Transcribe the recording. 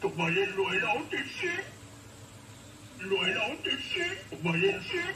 同埋你 bay lên 的血，同埋你血